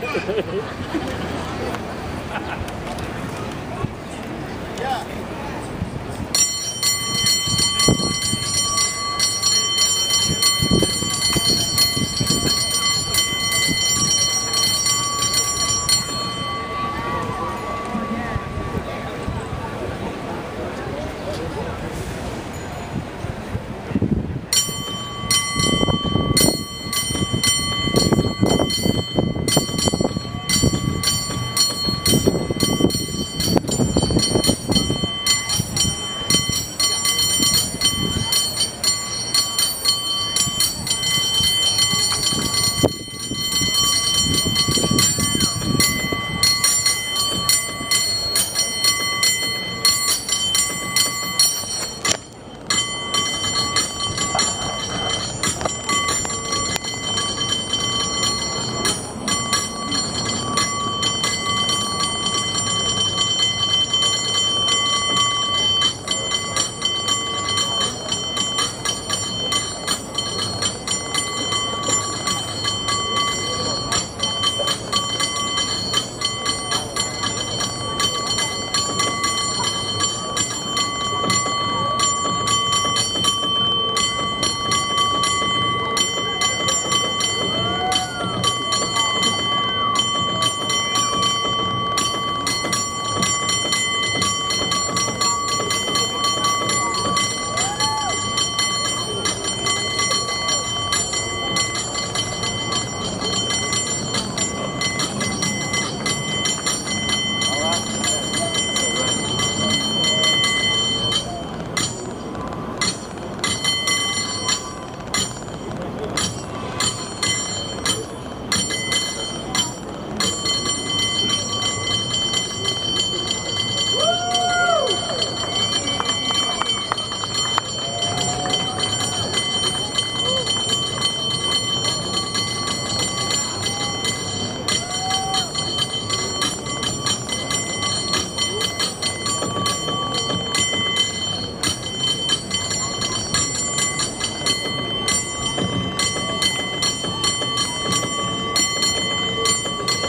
Thank you.